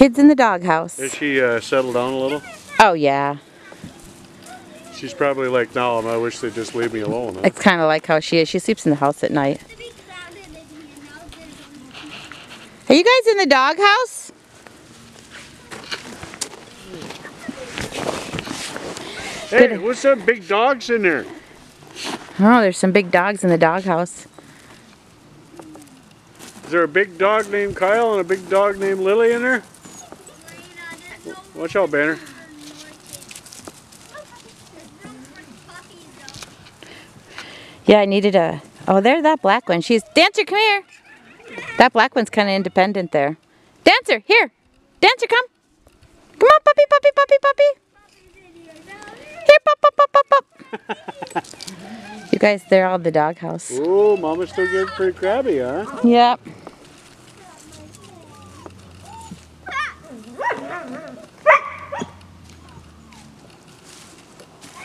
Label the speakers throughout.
Speaker 1: Kids in the doghouse.
Speaker 2: Is she uh, settled down a little?
Speaker 1: Oh yeah.
Speaker 2: She's probably like, no, I wish they'd just leave me alone. Huh?
Speaker 1: It's kind of like how she is. She sleeps in the house at night. Are you guys in the doghouse?
Speaker 2: Hey, what's up, big dogs in there?
Speaker 1: Oh, there's some big dogs in the doghouse.
Speaker 2: Is there a big dog named Kyle and a big dog named Lily in there? Watch out, Banner.
Speaker 1: Yeah, I needed a. Oh, there's that black one. She's Dancer. Come here. That black one's kind of independent there. Dancer, here. Dancer, come. Come on, puppy, puppy, puppy, puppy. Here, pop, pop, pop, pop, pop. you guys, they're all the doghouse.
Speaker 2: Oh, Mama's still getting pretty crabby, huh?
Speaker 1: Yep.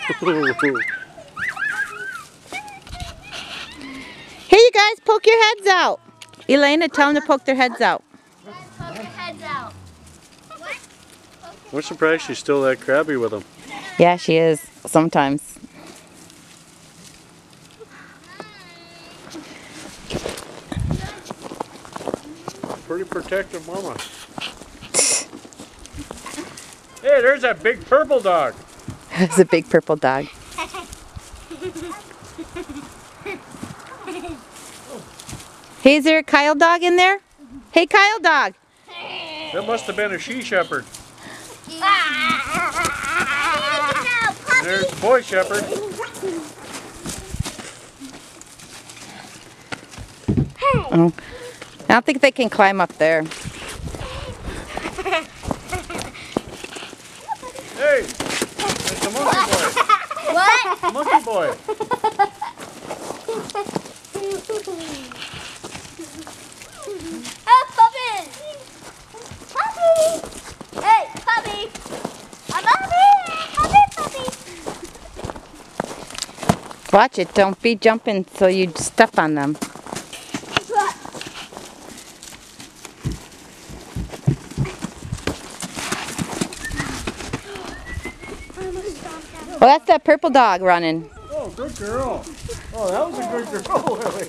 Speaker 1: Here, you guys, poke your heads out. Elena, tell them to poke their heads out.
Speaker 2: We're surprised she's still that crabby with them.
Speaker 1: Yeah, she is sometimes.
Speaker 2: Pretty protective mama. hey, there's that big purple dog.
Speaker 1: It's a big purple dog. Hey, is there a Kyle dog in there? Hey, Kyle dog.
Speaker 2: That must have been a she shepherd. There's the boy shepherd.
Speaker 1: Oh. I don't think they can climb up there.
Speaker 2: Hey, it's the monkey boy.
Speaker 3: What?
Speaker 2: The monkey boy.
Speaker 3: Oh, puppy! Puppy! Hey, puppy! A puppy! Puppy, puppy!
Speaker 1: Watch it. Don't be jumping so you step on them. Oh, that's that purple dog running.
Speaker 2: Oh, good girl. Oh, that was a good girl, oh, Lily.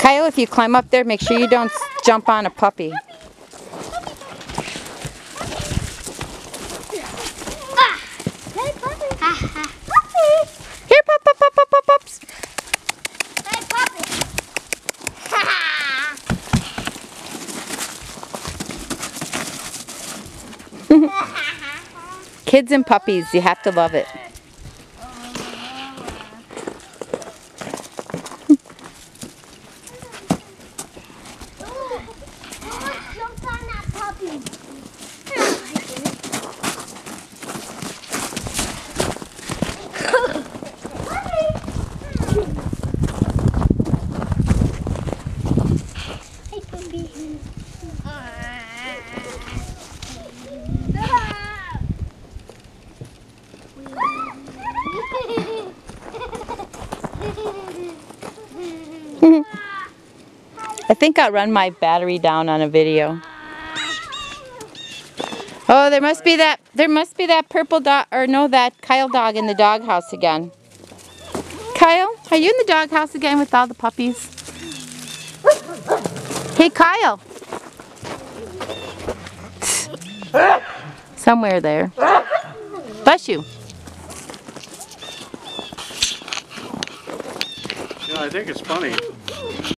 Speaker 1: Kyle, if you climb up there, make sure you don't jump on a puppy.
Speaker 3: Hey, puppy! puppy!
Speaker 1: Here, pop, pop, pop, pop, pop, pops.
Speaker 3: Hey, puppy!
Speaker 1: Kids and puppies, you have to love it. I think I'll run my battery down on a video. Oh, there must be that there must be that purple dog or no that Kyle dog in the doghouse again. Kyle, are you in the doghouse again with all the puppies? Hey Kyle. Somewhere there. Bless you.
Speaker 2: Yeah, I think it's funny.